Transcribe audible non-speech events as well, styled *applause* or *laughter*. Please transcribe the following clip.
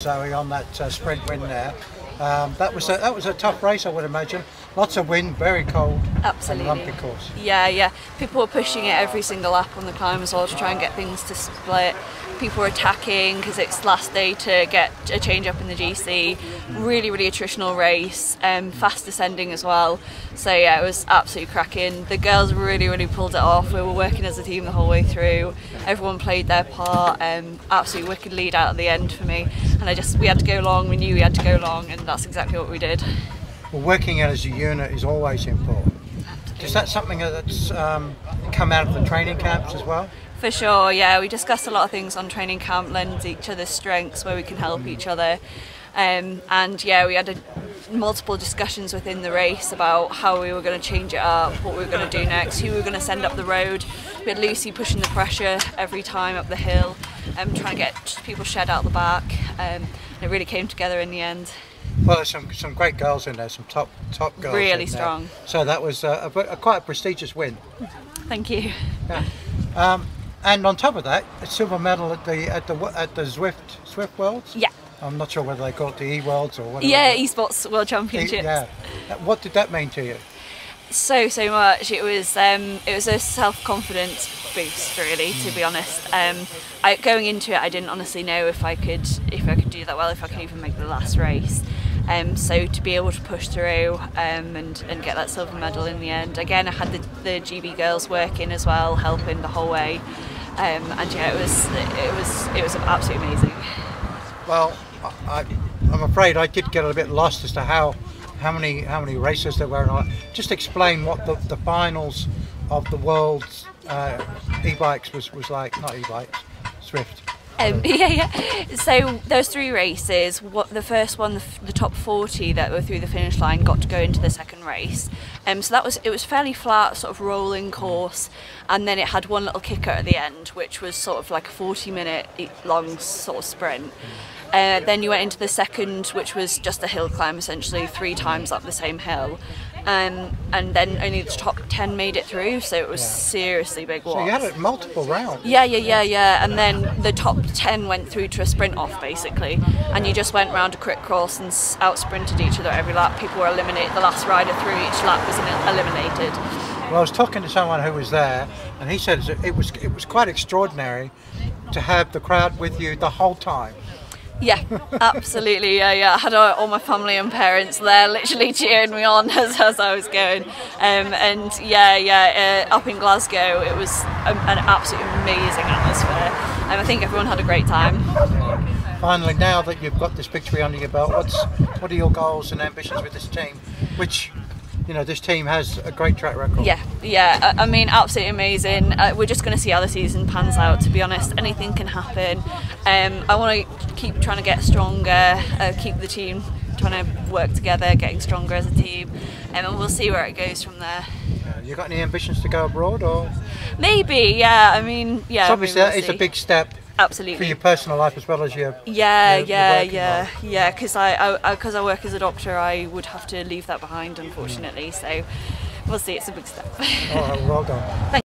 Zoe on that uh, sprint win there. Um, that was a, that was a tough race, I would imagine. Lots of wind, very cold, Absolutely. and lumpy course. Yeah, yeah. People were pushing it every single lap on the climb as well to try and get things to split. People were attacking because it's last day to get a change up in the GC. Really, really attritional race. Um, fast descending as well. So yeah, it was absolutely cracking. The girls really, really pulled it off. We were working as a team the whole way through. Everyone played their part. Um, absolutely wicked lead out at the end for me. And I just we had to go long. We knew we had to go long, and that's exactly what we did. Well, working out as a unit is always important. Is that something that's um, come out of the training camps as well? For sure, yeah. We discussed a lot of things on training camp, learned each other's strengths, where we can help each other. Um, and yeah, we had a, multiple discussions within the race about how we were going to change it up, what we were going to do next, who we were going to send up the road. We had Lucy pushing the pressure every time up the hill, um, trying to get people shed out the back. Um, and it really came together in the end. Well, there's some some great girls in there, some top top girls. Really in there. strong. So that was uh, a, a, quite a prestigious win. Thank you. Yeah. Um, and on top of that, a silver medal at the at the at the Zwift Swift Worlds. Yeah. I'm not sure whether they call it the E Worlds or whatever. Yeah, esports world championships. Yeah. What did that mean to you? so so much. It was um, it was a self confidence boost, really, to be honest. Um, I, going into it, I didn't honestly know if I could if I could do that well, if I could even make the last race. Um, so to be able to push through um, and and get that silver medal in the end. Again, I had the, the GB girls working as well, helping the whole way. Um, and yeah, it was it was it was absolutely amazing. Well, I, I'm afraid I did get a bit lost as to how how many how many races there were. And that. Just explain what the, the finals of the world's uh, e-bikes was, was like. Not e-bikes, Zwift. Um, *laughs* yeah, yeah. So those three races. What the first one, the, the top 40 that were through the finish line, got to go into the second race. Um, so that was it was fairly flat, sort of rolling course, and then it had one little kicker at the end, which was sort of like a 40 minute long sort of sprint. Uh, then you went into the second, which was just a hill climb, essentially three times up the same hill. Um, and then only the top 10 made it through, so it was seriously big walk. So you had it multiple rounds. Yeah, yeah, yeah, yeah. And then the top 10 went through to a sprint off, basically. And you just went round a crit course and out sprinted each other every lap. People were eliminated. The last rider through each lap was eliminated. Well, I was talking to someone who was there, and he said it was it was quite extraordinary to have the crowd with you the whole time. Yeah, absolutely. Yeah, yeah. I had all my family and parents there, literally *laughs* cheering me on *laughs* as, as I was going. Um, and yeah, yeah. Uh, up in Glasgow, it was a, an absolutely amazing atmosphere. And I think everyone had a great time. Finally, now that you've got this victory under your belt, what's what are your goals and ambitions with this team? Which, you know, this team has a great track record. Yeah, yeah. I I mean, absolutely amazing. Uh, we're just going to see how the season pans out. To be honest, anything can happen. Um, I want to keep trying to get stronger, uh, keep the team trying to work together, getting stronger as a team, um, and we'll see where it goes from there. Uh, You got any ambitions to go abroad, or Maybe, yeah. I mean, yeah. so obviously that we'll is a big step for your personal life as well as your Yeah, your- your yeah, working yeah, life. yeah. Because I, I, because I work as a doctor, I would have to leave that behind, unfortunately. So, we'll see. It's a big step. All right, well done. *laughs*